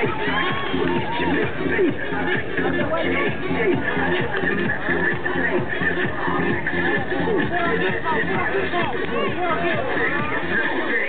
i'm going to Thank you.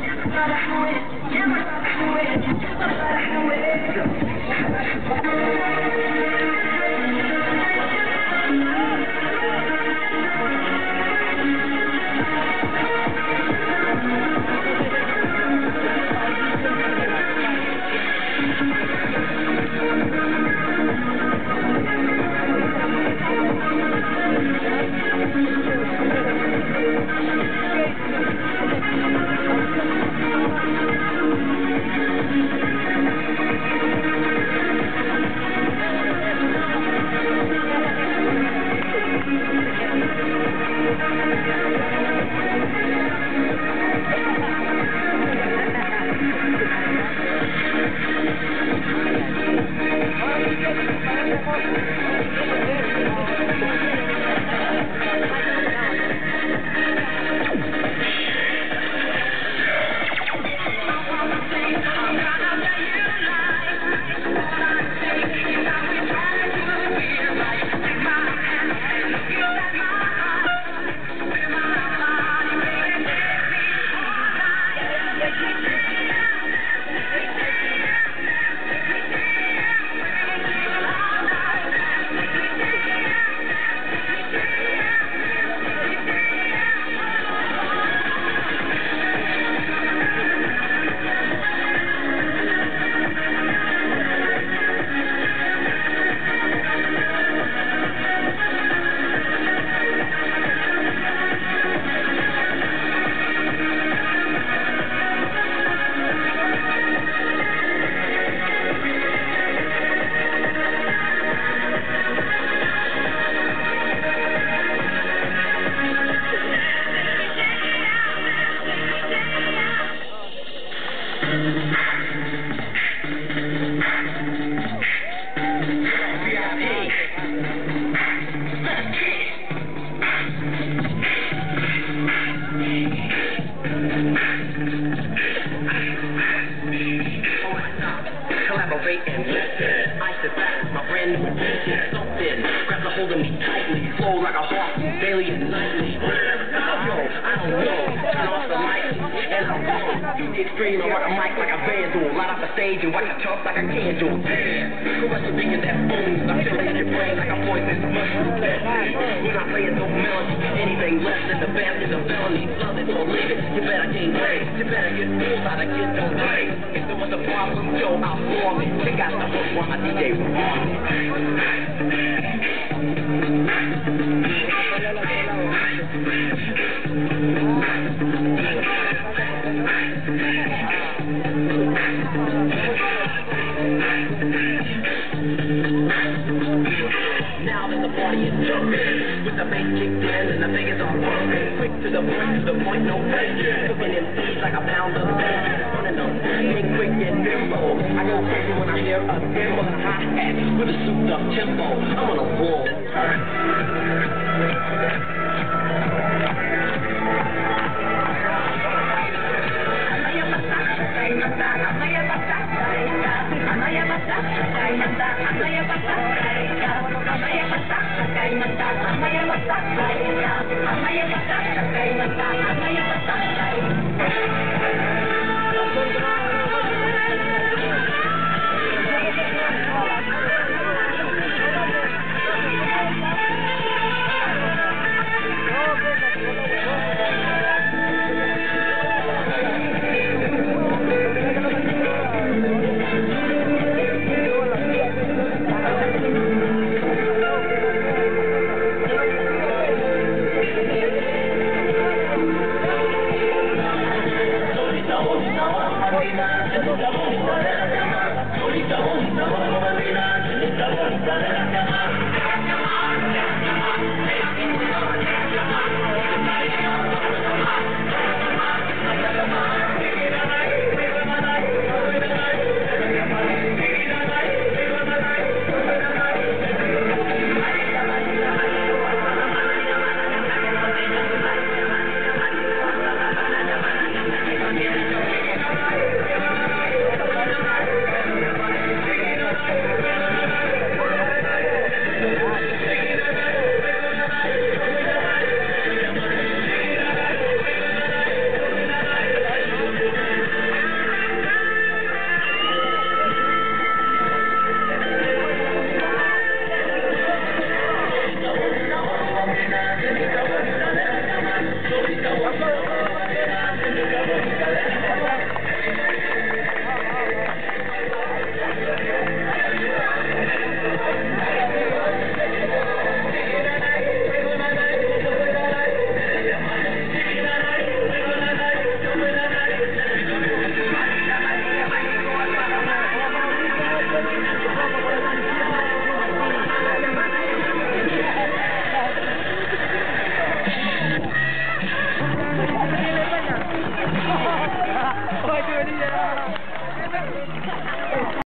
Never gonna do it. Thank you. extreme and rock a mic like a vandal. Light up the stage and watch it tough like a candle. Damn, who must you think is that boom. I'm filling your brain like a poisonous mushroom. We're not playing no melody. Anything less than the best is a felony. Love it or leave it. You better gain weight. You better get fooled by the kid don't. If there was a problem, yo, I'll form it. Check out the book while my DJ was on it. with the bass basic deal and the biggest on working. Quick to the point, to the point, no faking. Cooking in seeds like a pound of bacon. Running them, being quick and nimble. I go crazy when I hear a thimble and a hi hat with a souped up tempo. I'm on a roll. I'm